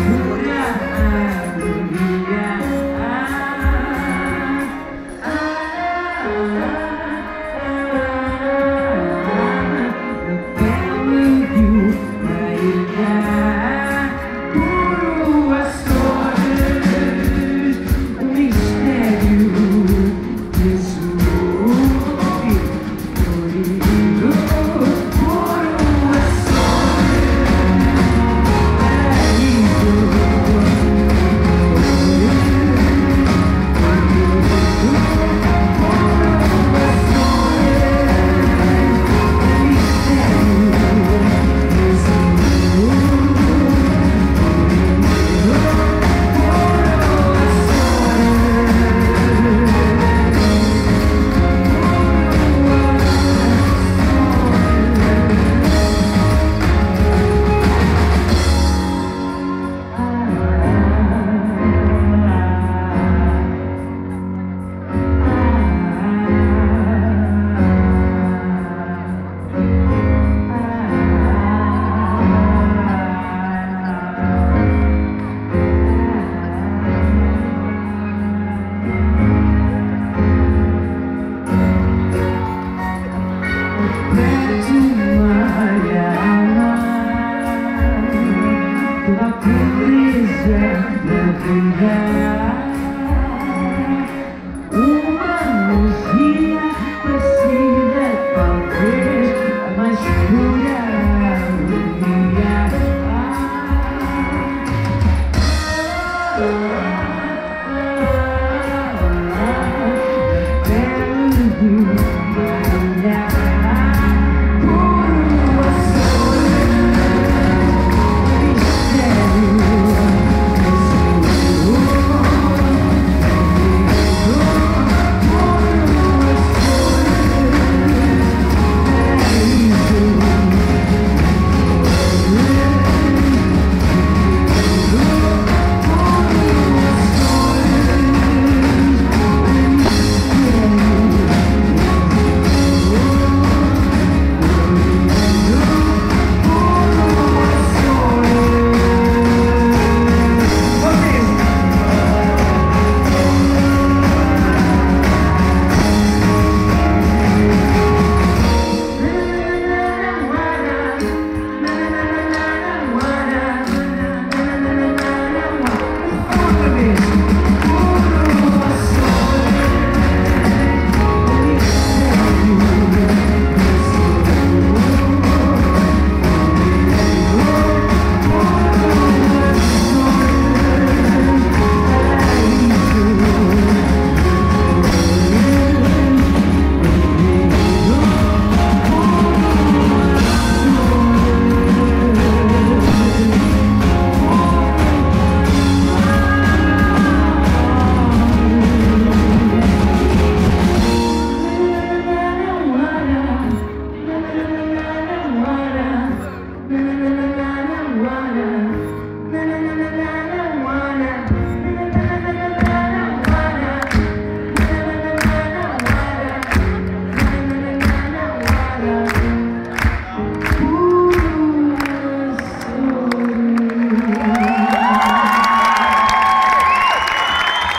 Yeah. Yeah.